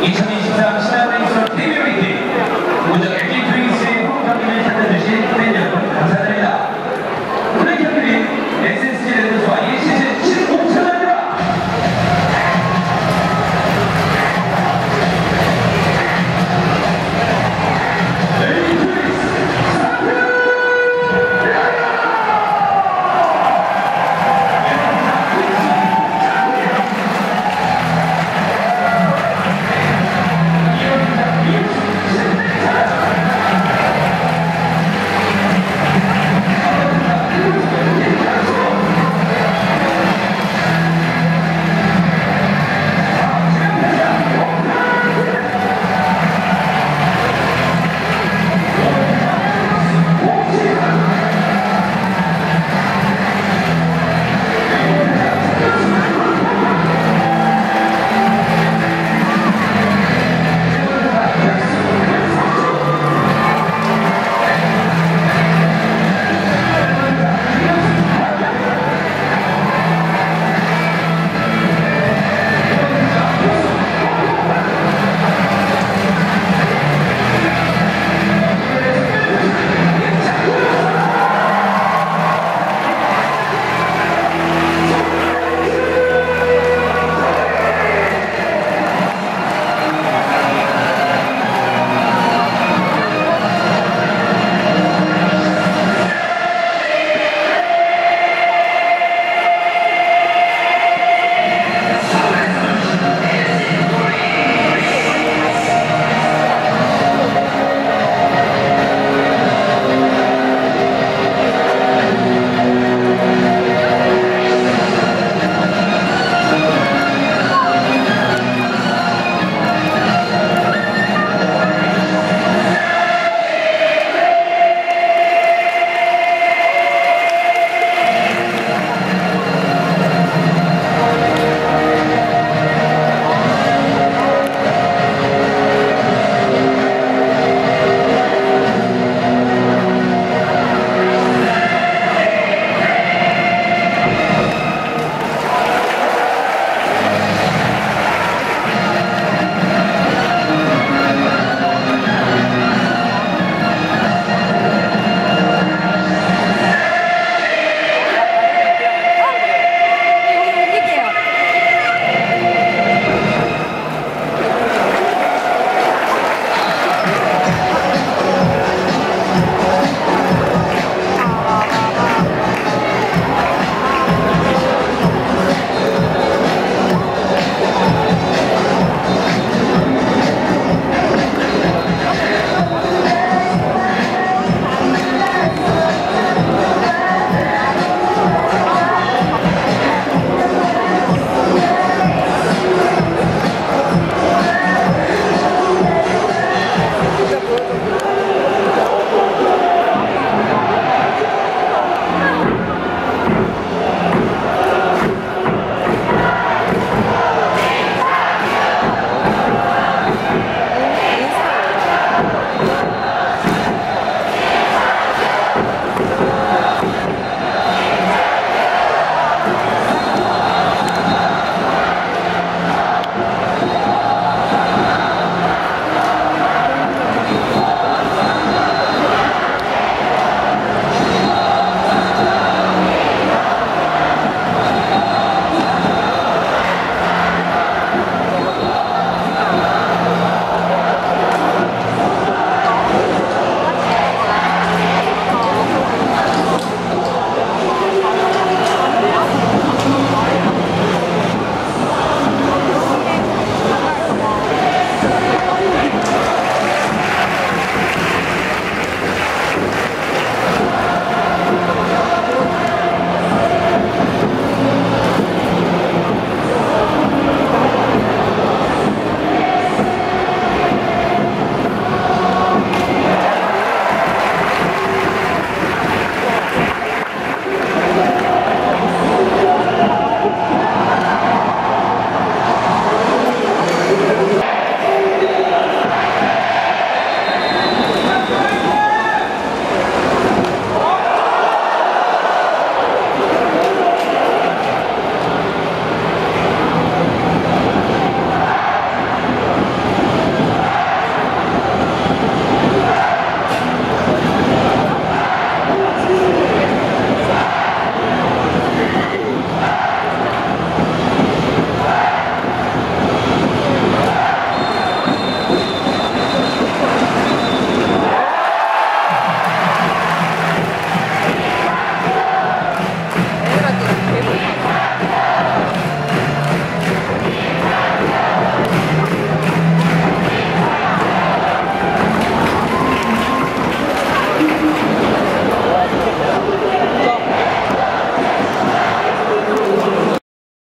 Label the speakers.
Speaker 1: 2023 신한